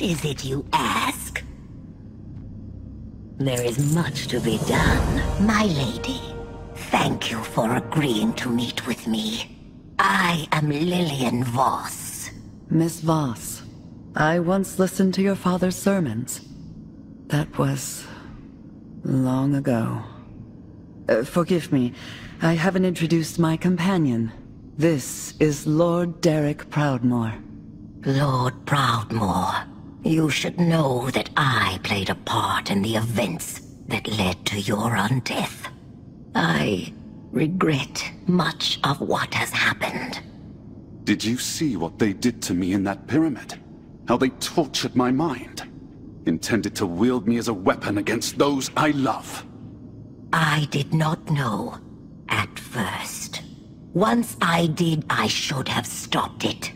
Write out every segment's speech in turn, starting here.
What is it you ask? There is much to be done, my lady. Thank you for agreeing to meet with me. I am Lillian Voss. Miss Voss, I once listened to your father's sermons. That was... long ago. Uh, forgive me, I haven't introduced my companion. This is Lord Derek Proudmoore. Lord Proudmoore, you should know that I played a part in the events that led to your undeath. I regret much of what has happened. Did you see what they did to me in that pyramid? How they tortured my mind? Intended to wield me as a weapon against those I love. I did not know at first. Once I did, I should have stopped it.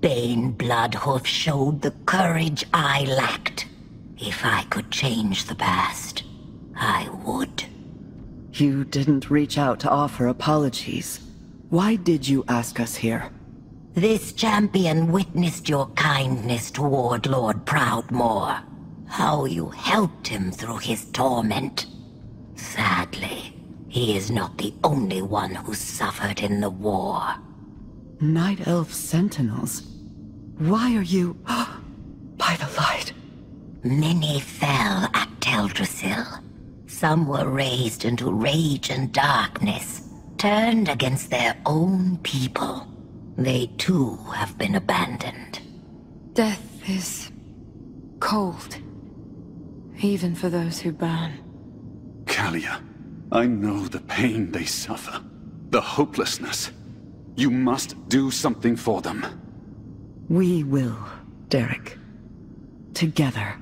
Baine Bloodhoof showed the courage I lacked. If I could change the past, I would. You didn't reach out to offer apologies. Why did you ask us here? This champion witnessed your kindness toward Lord Proudmoore. How you helped him through his torment. Sadly, he is not the only one who suffered in the war. Night Elf Sentinels? Why are you... by the light? Many fell at Teldrassil. Some were raised into rage and darkness, turned against their own people. They too have been abandoned. Death is... cold. Even for those who burn. Calia, I know the pain they suffer. The hopelessness. You must do something for them. We will, Derek. Together.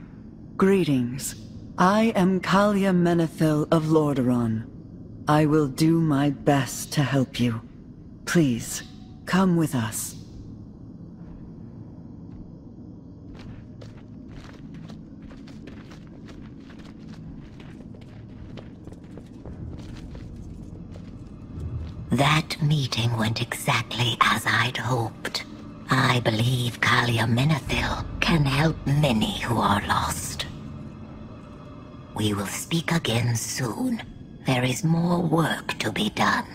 Greetings. I am Calia Menethil of Lordaeron. I will do my best to help you. Please, come with us. That meeting went exactly as I'd hoped. I believe Calia Menethil can help many who are lost. We will speak again soon. There is more work to be done.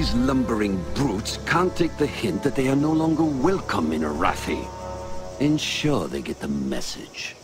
These lumbering brutes can't take the hint that they are no longer welcome in Arathi. Ensure they get the message.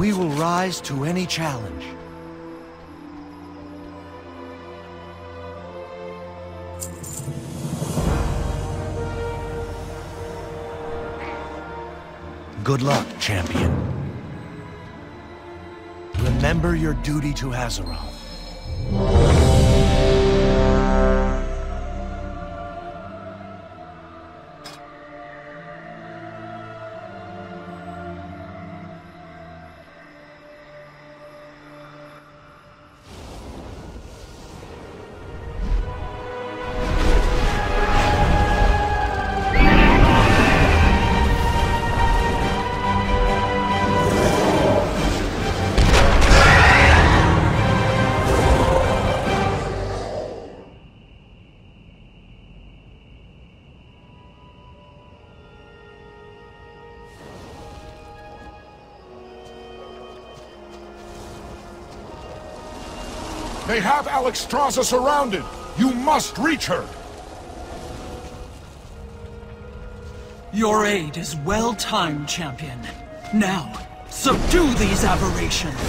We will rise to any challenge. Good luck, champion. Remember your duty to Azeroth. Alexstrasza surrounded! You must reach her! Your aid is well-timed, champion. Now, subdue these aberrations!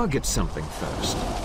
Target something first.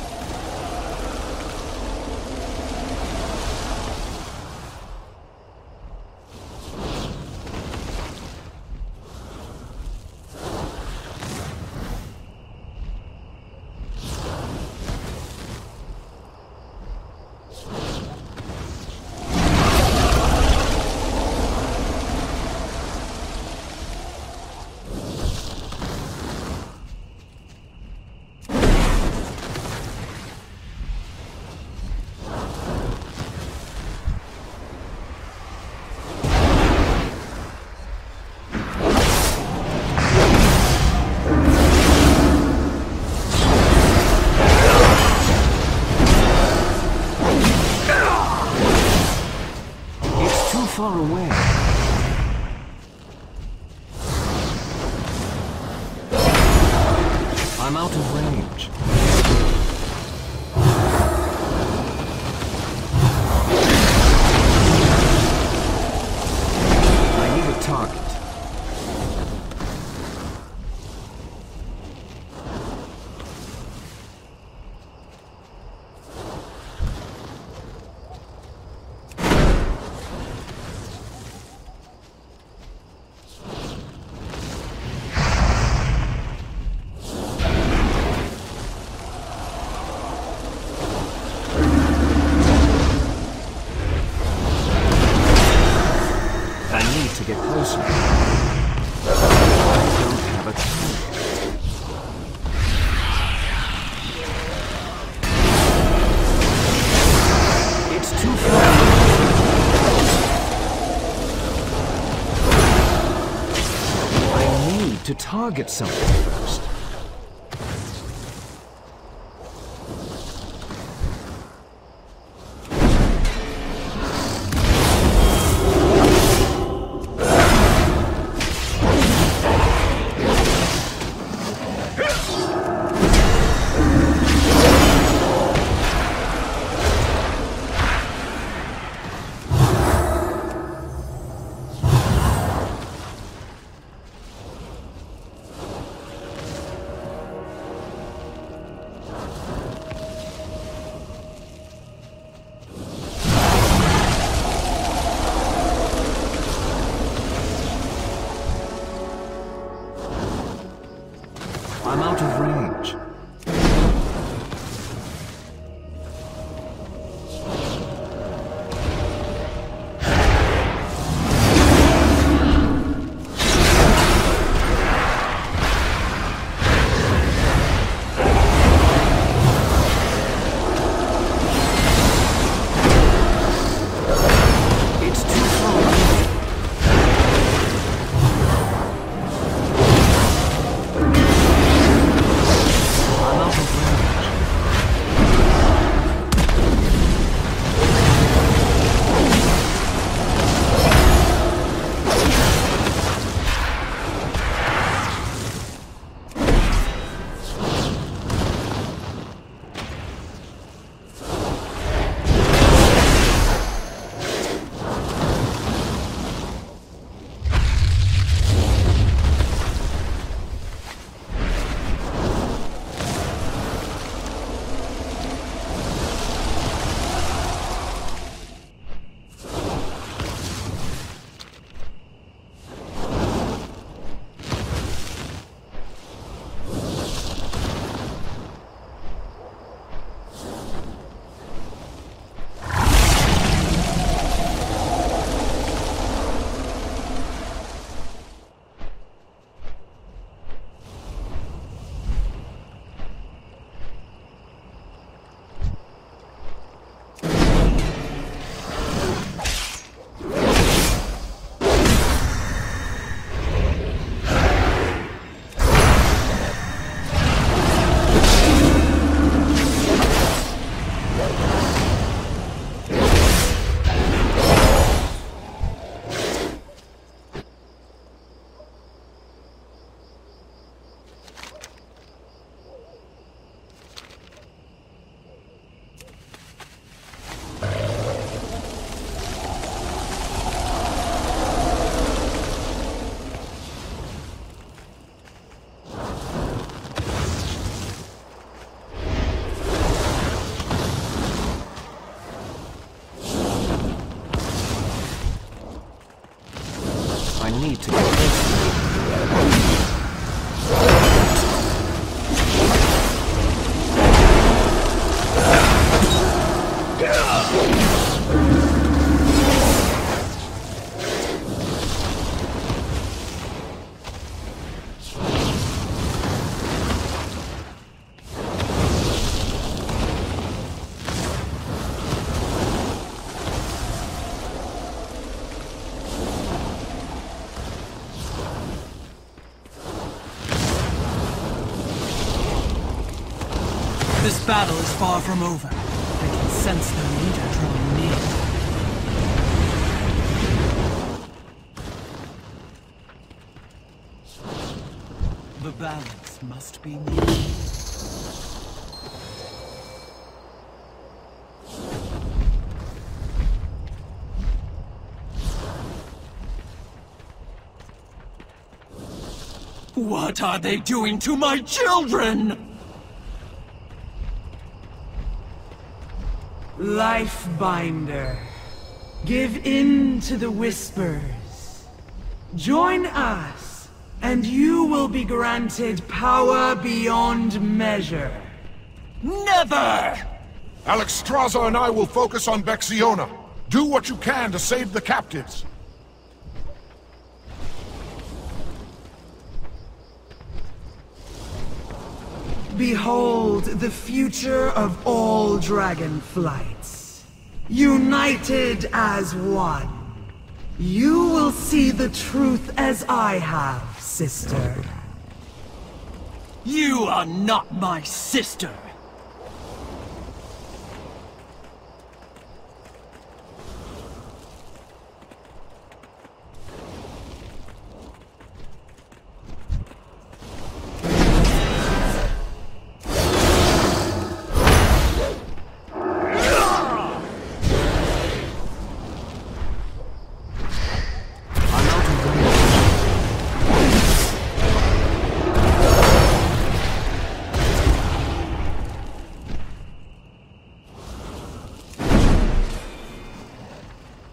Target something far from over. I can sense their leader drawing near. The balance must be near. What are they doing to my children? Lifebinder. Give in to the whispers. Join us, and you will be granted power beyond measure. Never! Alexstrasza and I will focus on Vexiona. Do what you can to save the captives. Behold the future of all dragon flights. United as one. You will see the truth as I have, sister. You are not my sister!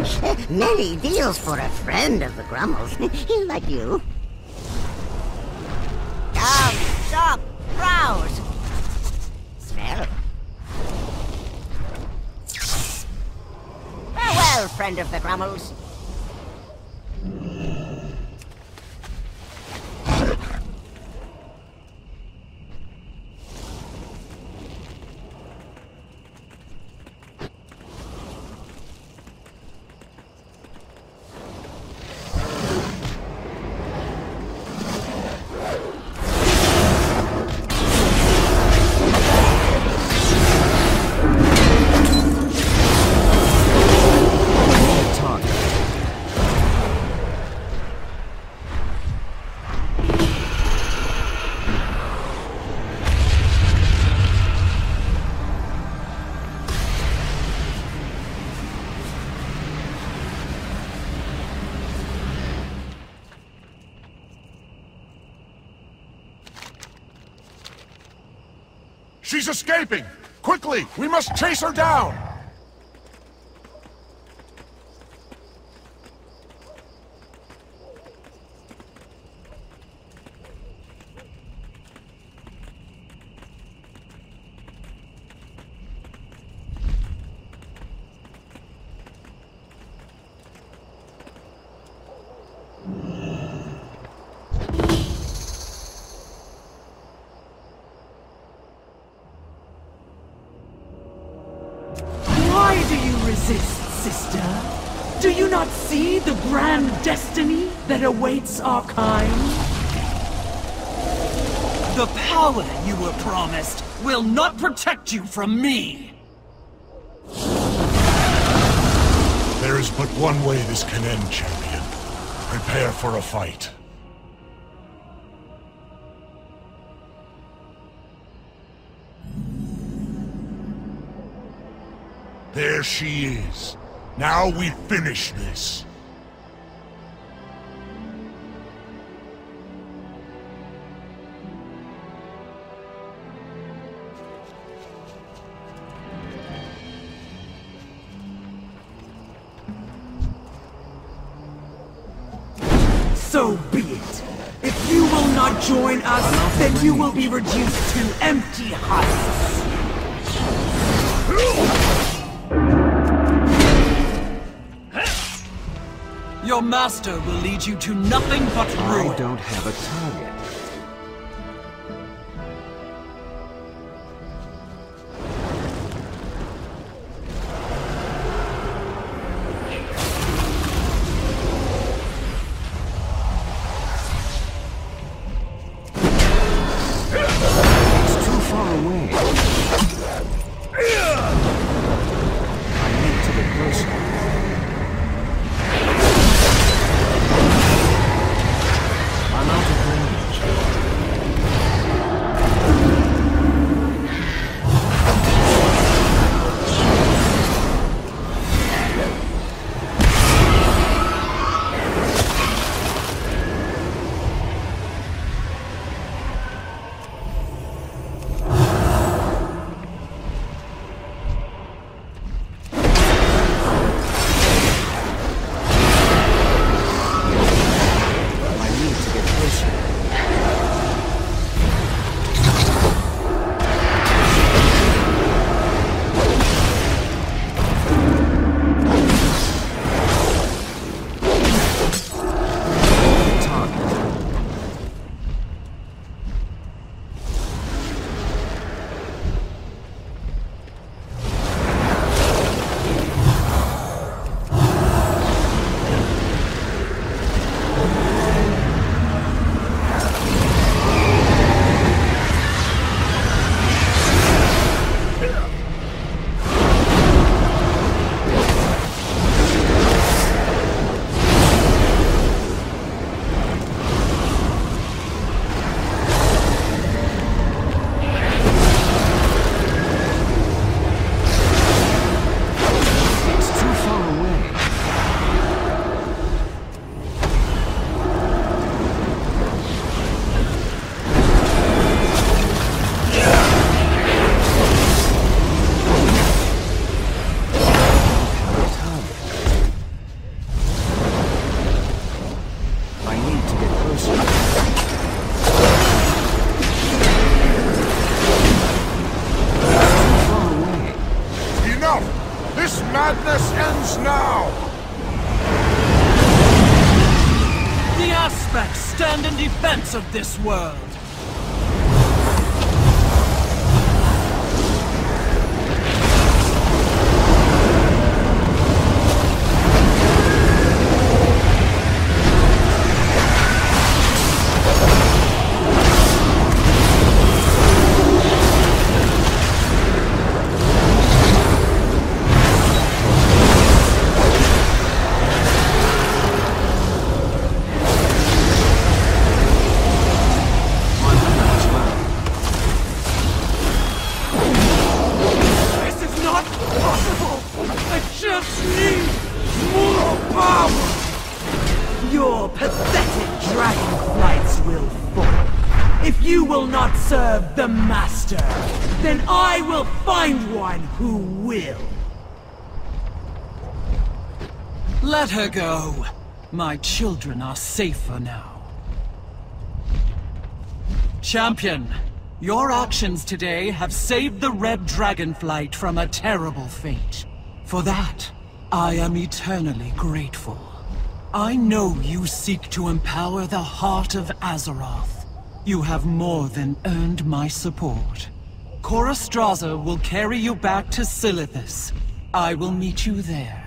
Many deals for a friend of the Grummles, like you. Come, shop, browse. Smell. Farewell, friend of the Grummles. She's escaping! Quickly! We must chase her down! That awaits our kind? The power you were promised will not protect you from me! There is but one way this can end, champion. Prepare for a fight. There she is. Now we finish this. Master will lead you to nothing but ruin. I don't have a target. Madness ends now! The aspects stand in defense of this world. Go. My children are safer now. Champion, your actions today have saved the Red Dragonflight from a terrible fate. For that, I am eternally grateful. I know you seek to empower the heart of Azeroth. You have more than earned my support. Corastrasza will carry you back to Silithus. I will meet you there.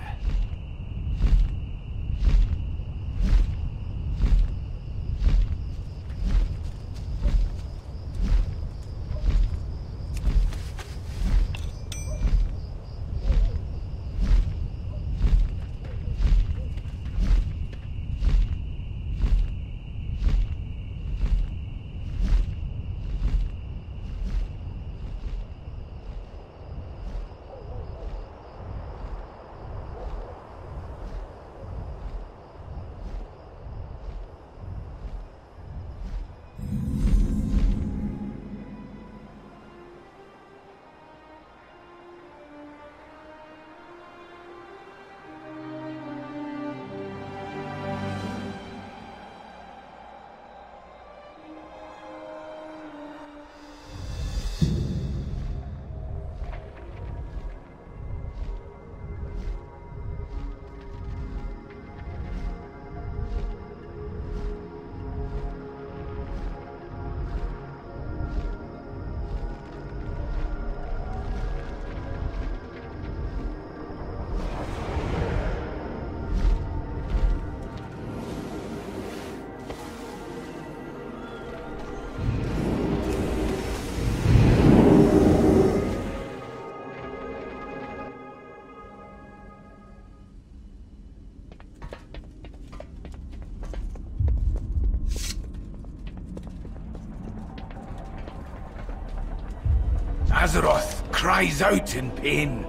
Azeroth cries out in pain.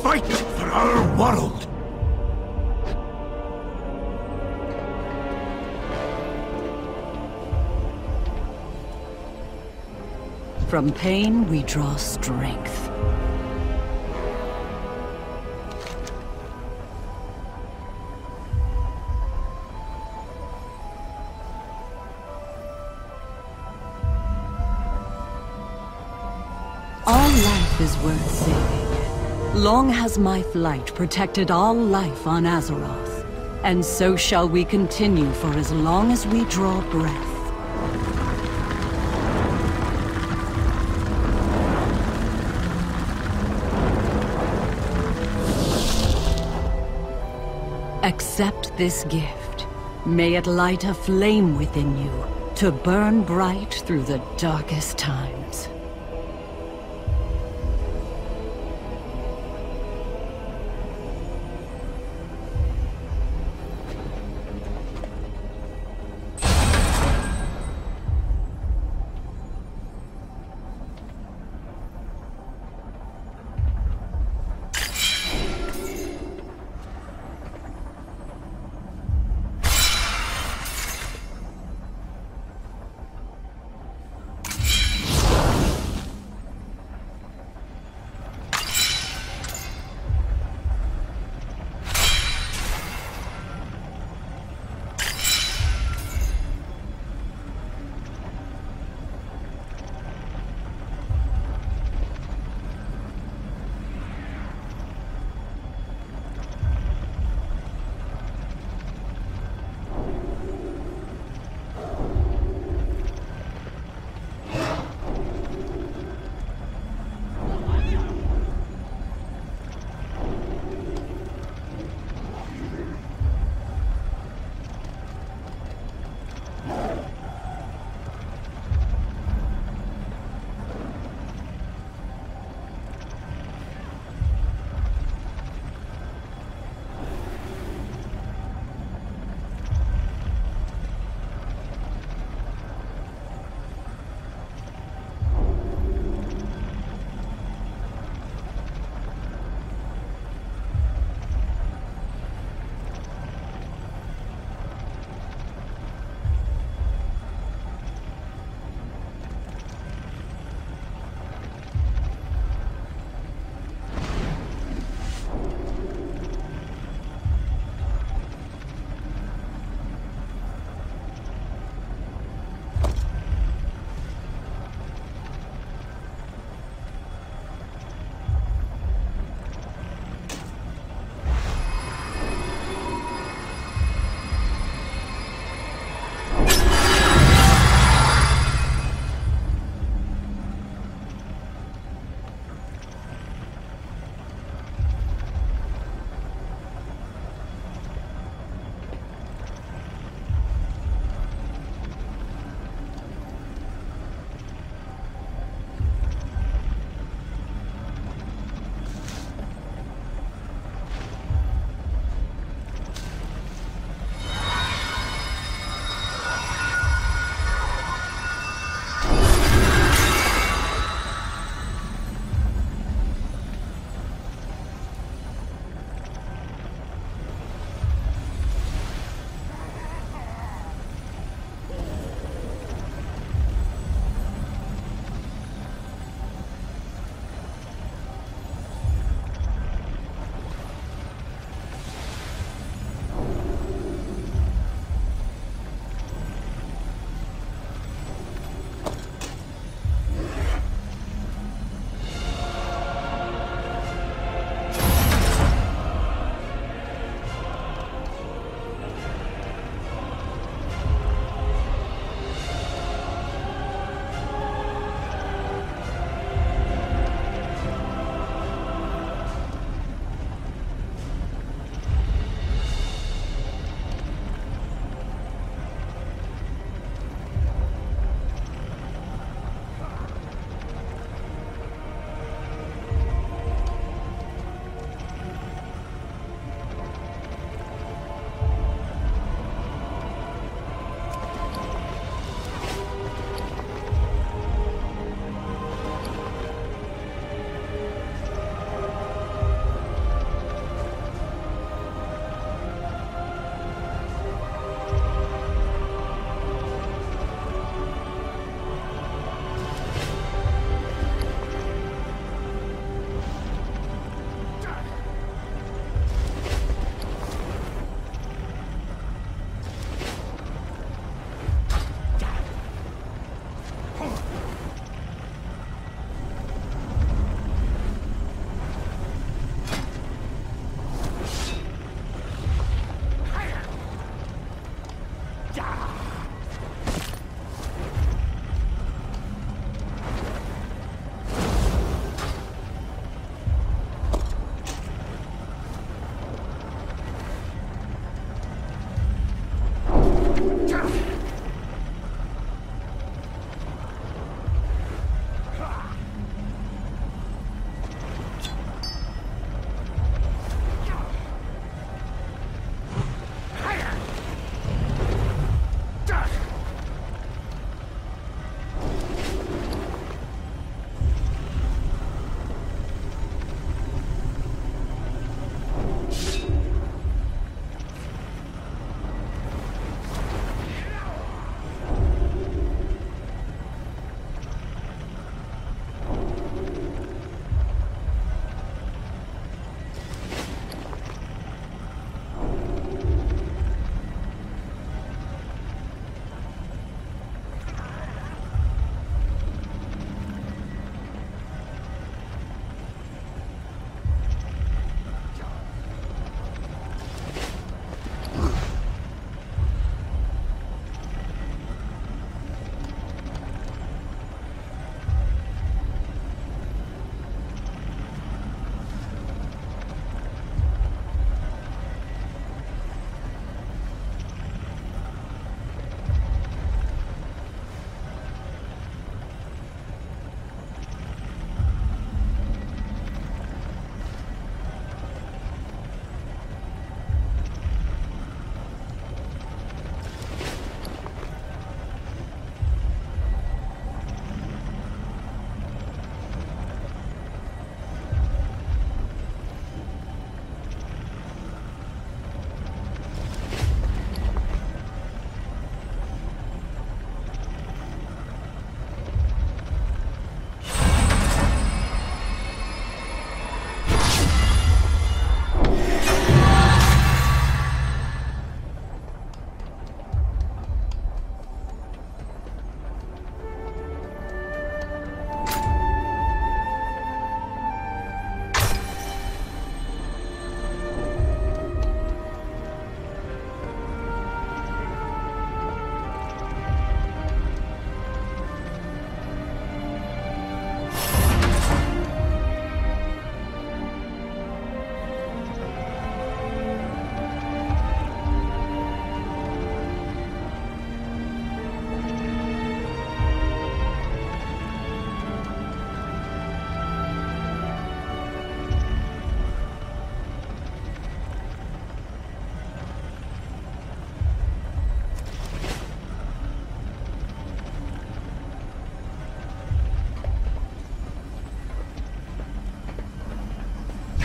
Fight for our world! From pain, we draw strength. Long has my flight protected all life on Azeroth. And so shall we continue for as long as we draw breath. Accept this gift. May it light a flame within you to burn bright through the darkest times.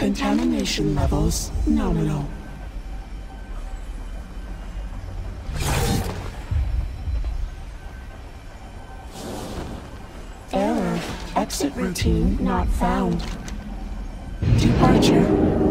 Contamination levels nominal. Error. Exit routine not found. Departure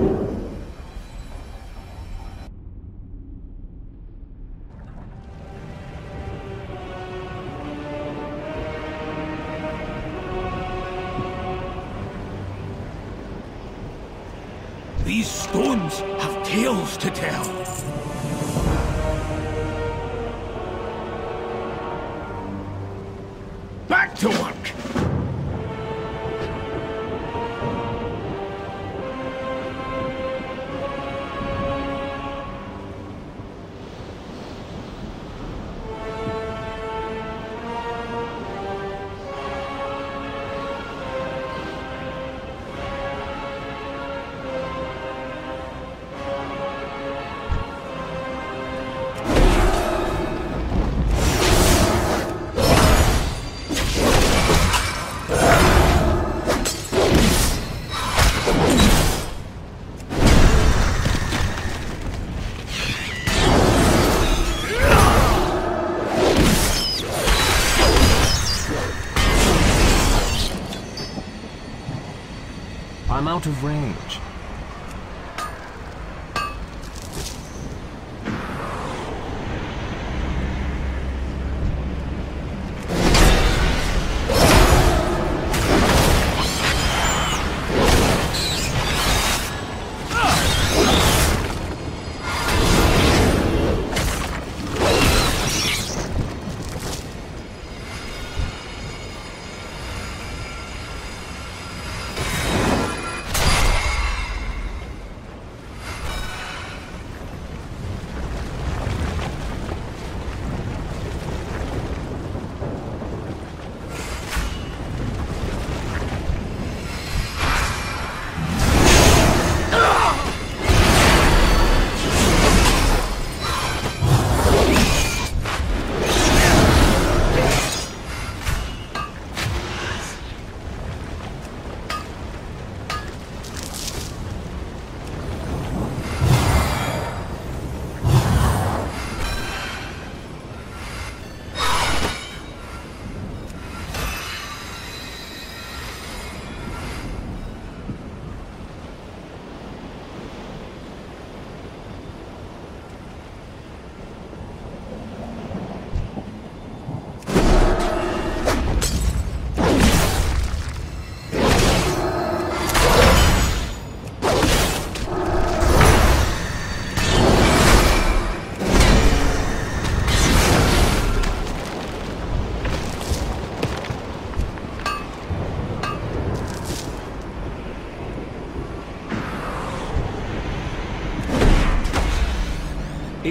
of rain.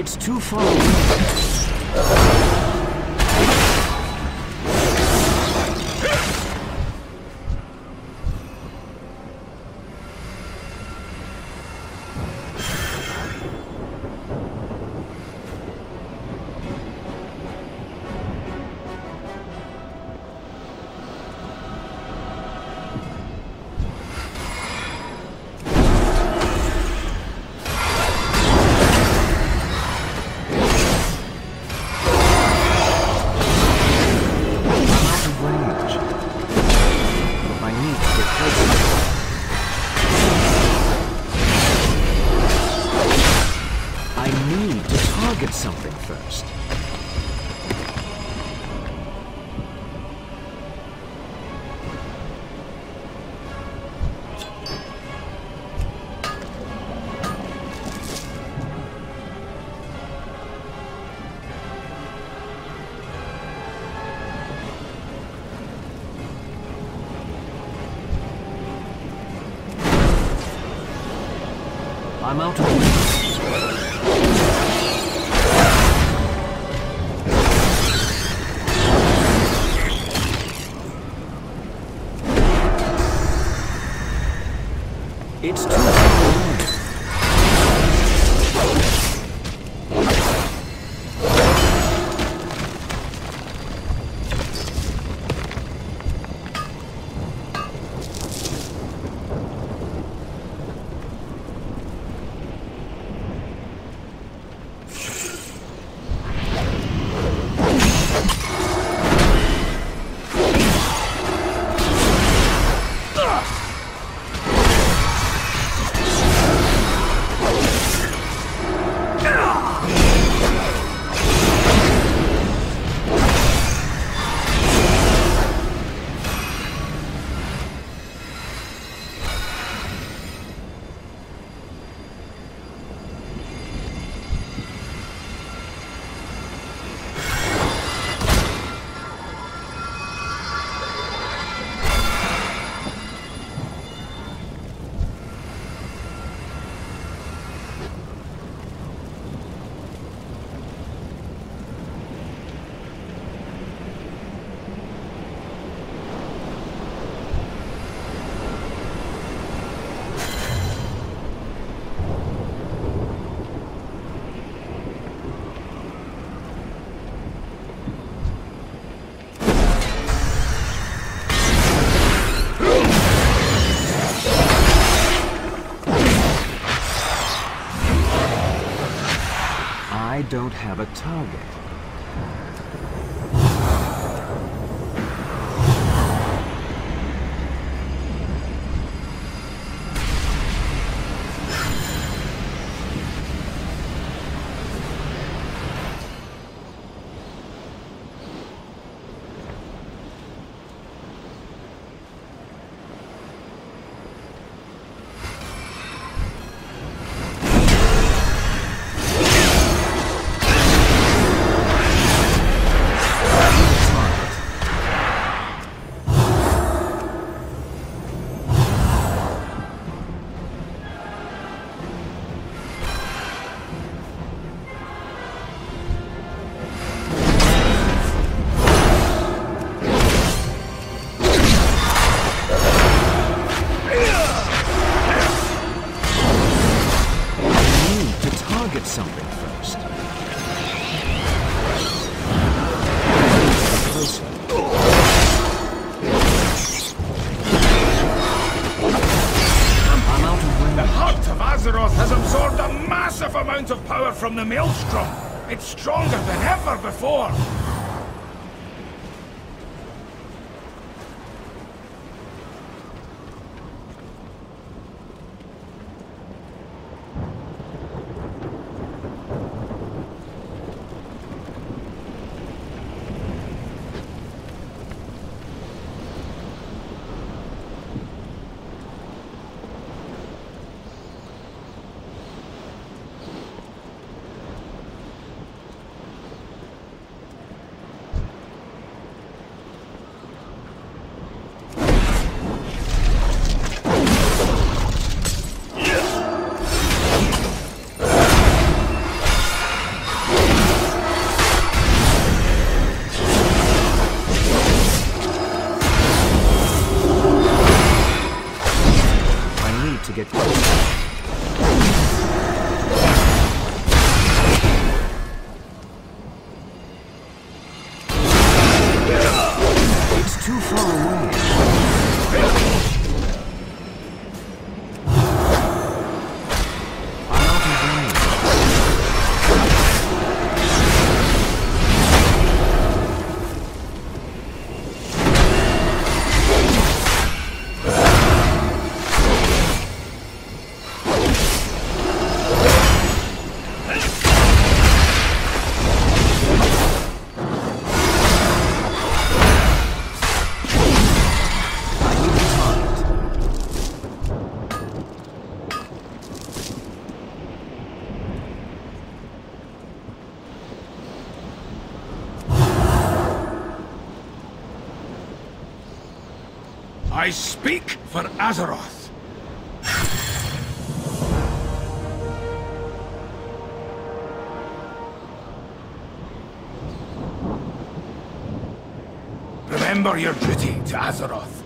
It's too far. I'm out of here. Have a target. From the Maelstrom. I speak for Azeroth. Remember your duty to Azeroth.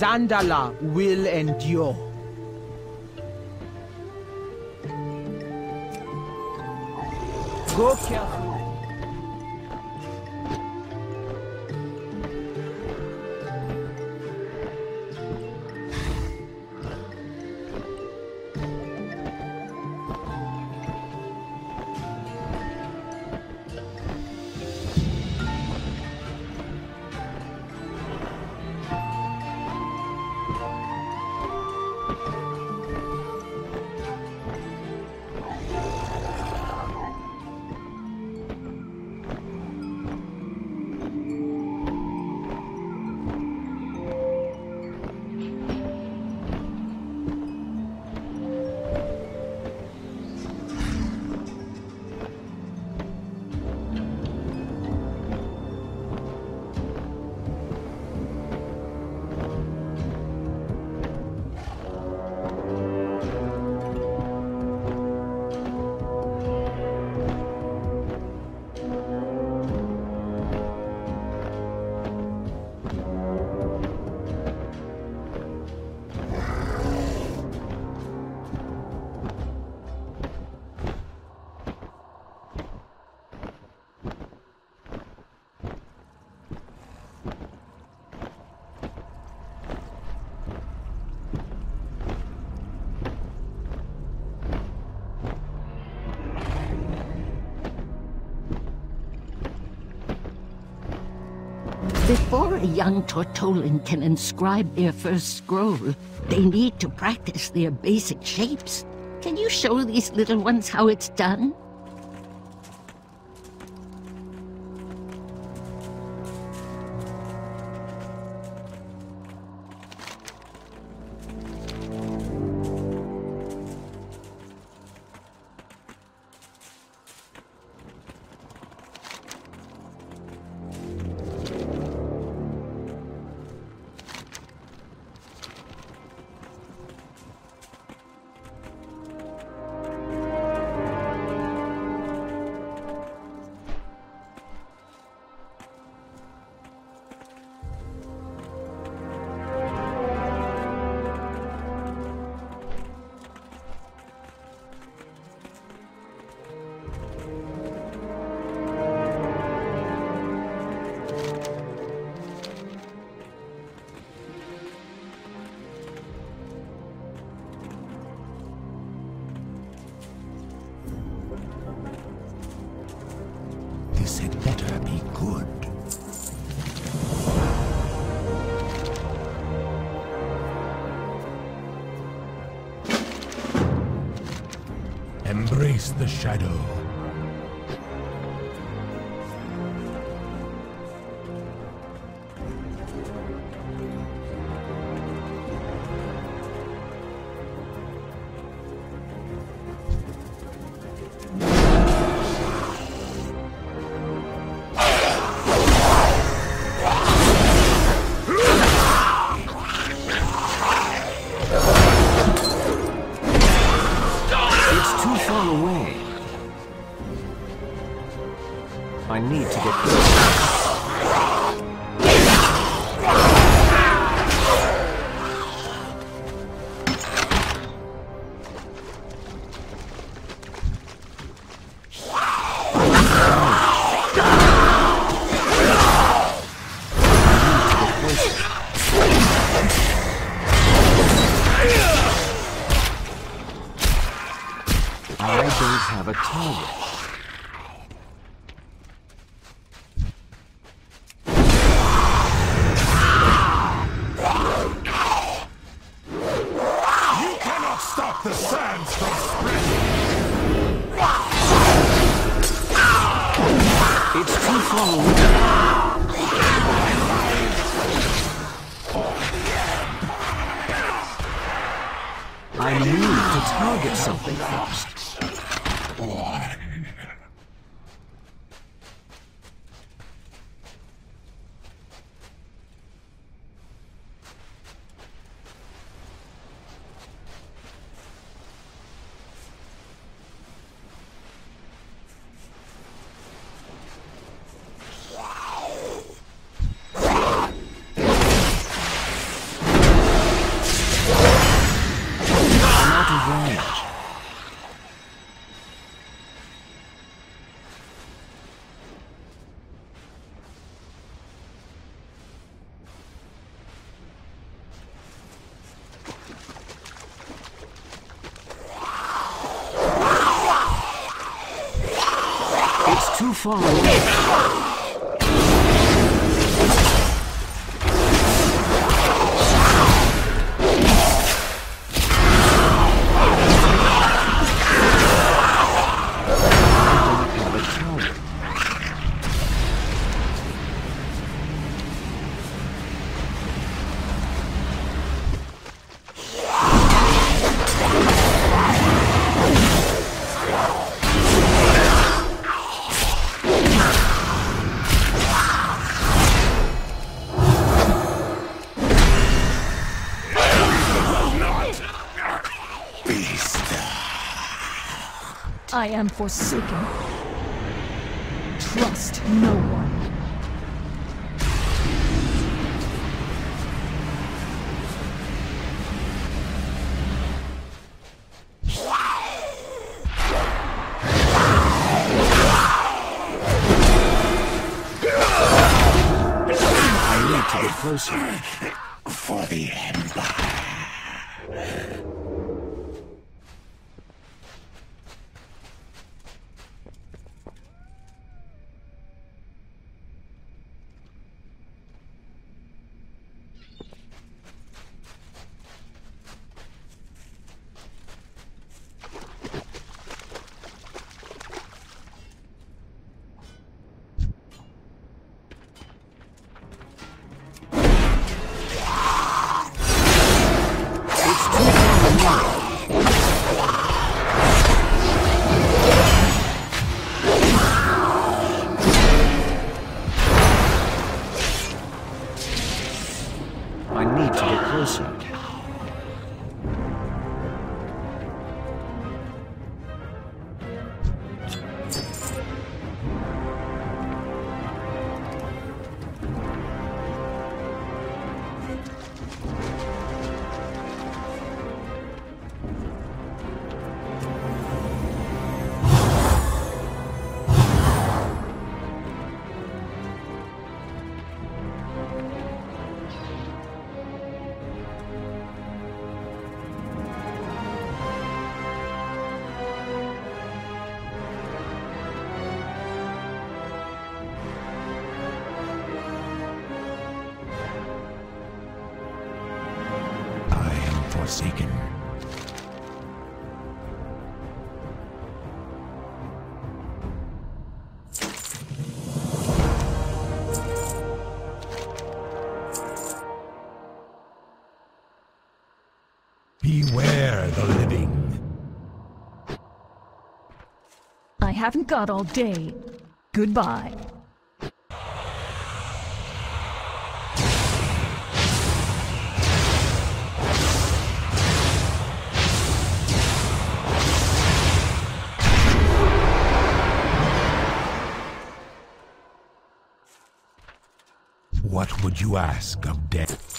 Zandalar will endure. Go careful. Before a young Tortollan can inscribe their first scroll, they need to practice their basic shapes. Can you show these little ones how it's done? Too far away. I need to get closer. Too I am forsaken. Trust no one. Closer. Beware the living. I haven't got all day. Goodbye. What would you ask of death?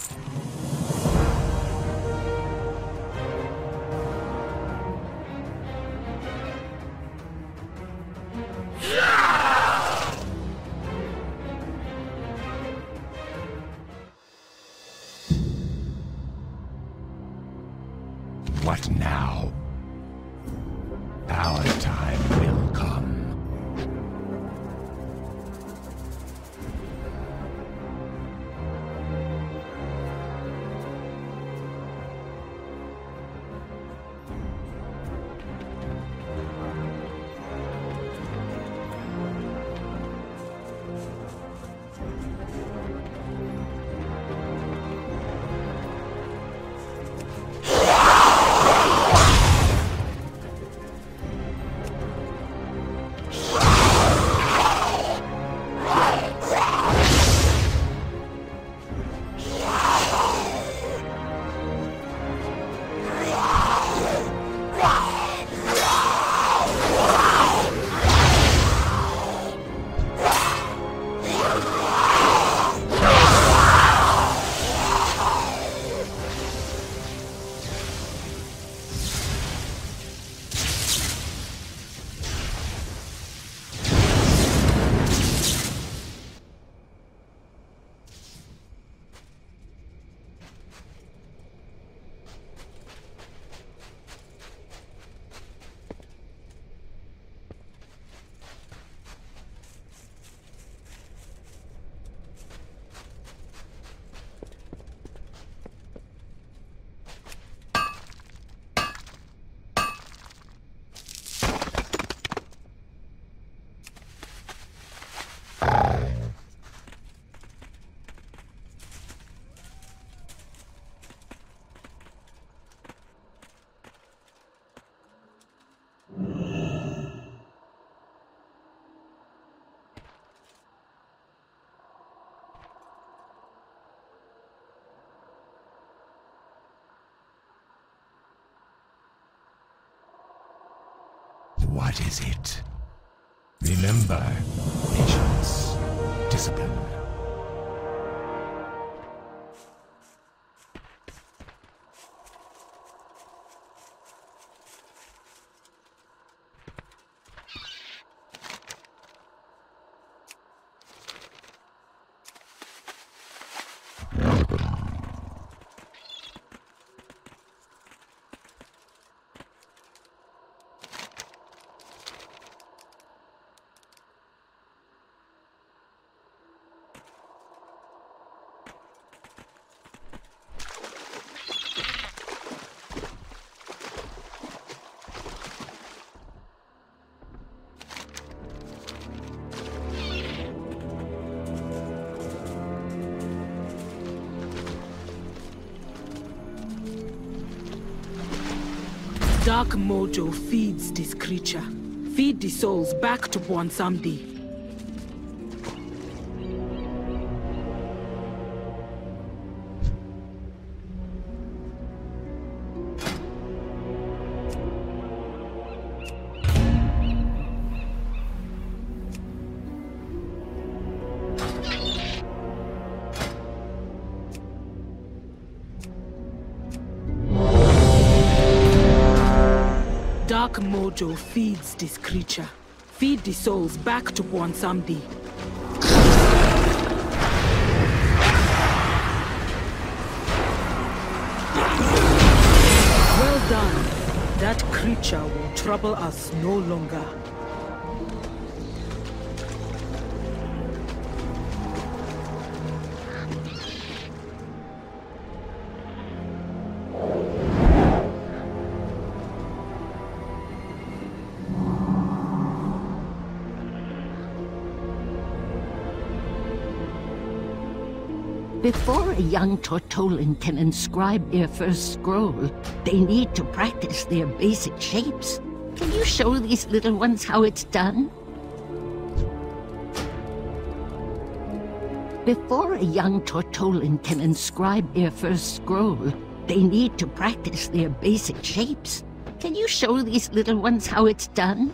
What is it? Remember, patience, discipline. Dark Mojo feeds this creature. Feed the souls back to Bwansamdi. Dark creature. Feed the souls back to one Bwansamdi. Well done. That creature will trouble us no longer. Before a young Tortollan can inscribe their first scroll, they need to practice their basic shapes. Can you show these little ones how it's done? Before a young Tortollan can inscribe their first scroll, they need to practice their basic shapes. Can you show these little ones how it's done?